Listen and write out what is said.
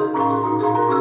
Música